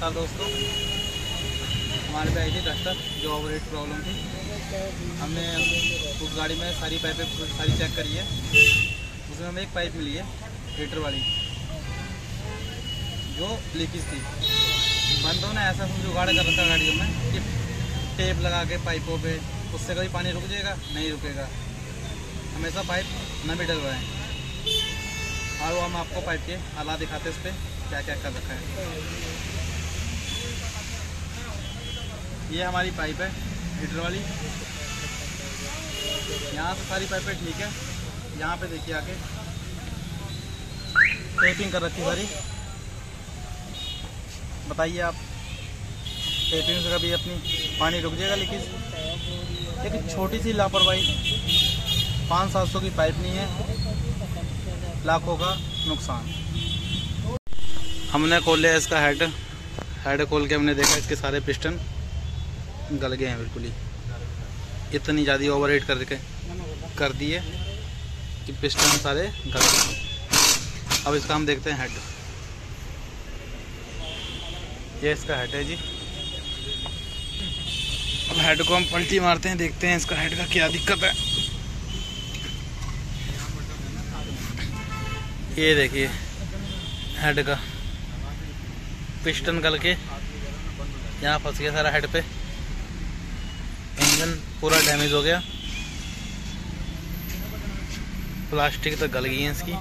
नमस्कार दोस्तों। हमारे पे आई थी डस्टर जो ओवरहेड प्रॉब्लम थी। हमने उस गाड़ी में सारी पाइपें सारी चेक करी है। उसमें हमें एक पाइप मिली है हीटर वाली। जो लीकेज थी। बंदों ने ऐसा जुगाड़ कर रखा गाड़ियों में कि टेप लगा के पाइपों पे, उससे कभी पानी रुक जाएगा, नहीं रुकेगा। हमेशा पाइप न भी डलवाएँ और वो हम आपको पाइप के आला दिखाते इस पर क्या क्या कर रखा है। ये हमारी पाइप है हीटर वाली। यहाँ से सारी पाइपें ठीक है। यहाँ पे देखिए आके। टेपिंग कर रखी सारी। बताइए आप टेपिंग से कभी अपनी पानी रुक जाएगा लीकेज एक छोटी सी लापरवाही पाँच सात सौ की पाइप नहीं है। लाखों का नुकसान। हमने खोल लिया इसका हेड हेड खोल के हमने देखा इसके सारे पिस्टन गल गए हैं बिल्कुल ही। इतनी ज़्यादा ओवर हीट करके कर दिए कि पिस्टन सारे गल गए अब इसका हम देखते हैं हेड ये इसका हेड है जी। अब हेड को हम पलटी मारते हैं, देखते हैं इसका हेड का क्या दिक्कत है। ये देखिए हेड का। पिस्टन गल के यहाँ फंस गया सारा हेड पे। इंजन पूरा डैमेज हो गया। प्लास्टिक तो गल गई है इसकी।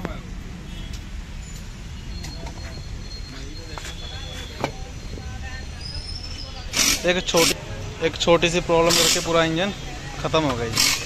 एक छोटी एक छोटी सी प्रॉब्लम करके पूरा इंजन ख़त्म हो गया जी।